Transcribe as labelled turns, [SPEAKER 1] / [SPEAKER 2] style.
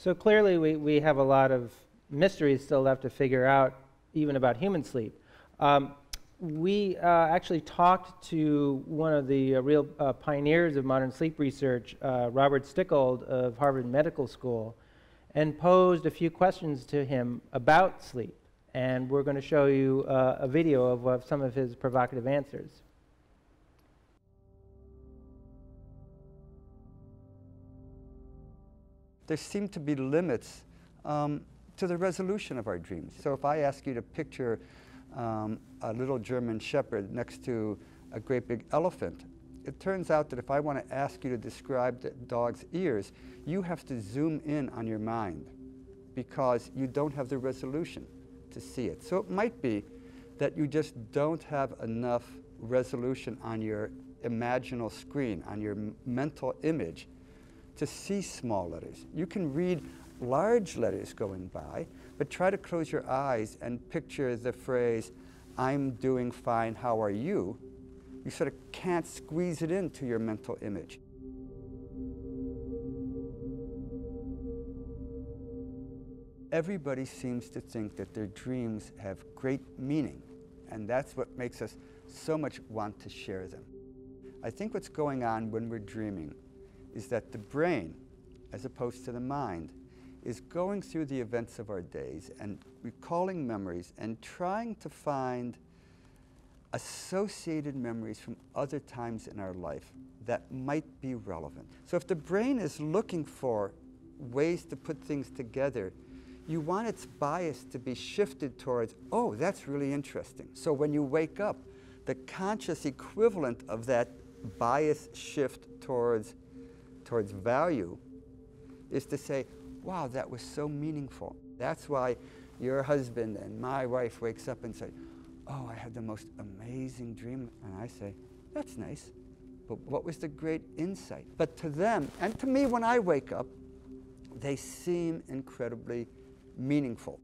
[SPEAKER 1] So clearly, we, we have a lot of mysteries still left to figure out, even about human sleep. Um, we uh, actually talked to one of the uh, real uh, pioneers of modern sleep research, uh, Robert Stickgold of Harvard Medical School, and posed a few questions to him about sleep. And we're going to show you uh, a video of, of some of his provocative answers.
[SPEAKER 2] There seem to be limits um, to the resolution of our dreams. So if I ask you to picture um, a little German shepherd next to a great big elephant, it turns out that if I want to ask you to describe the dog's ears, you have to zoom in on your mind because you don't have the resolution to see it. So it might be that you just don't have enough resolution on your imaginal screen, on your mental image, to see small letters. You can read large letters going by, but try to close your eyes and picture the phrase, I'm doing fine, how are you? You sort of can't squeeze it into your mental image. Everybody seems to think that their dreams have great meaning, and that's what makes us so much want to share them. I think what's going on when we're dreaming is that the brain, as opposed to the mind, is going through the events of our days and recalling memories and trying to find associated memories from other times in our life that might be relevant. So if the brain is looking for ways to put things together, you want its bias to be shifted towards, oh, that's really interesting. So when you wake up, the conscious equivalent of that bias shift towards towards value is to say, wow, that was so meaningful. That's why your husband and my wife wakes up and say, oh, I had the most amazing dream. And I say, that's nice. But what was the great insight? But to them, and to me when I wake up, they seem incredibly meaningful.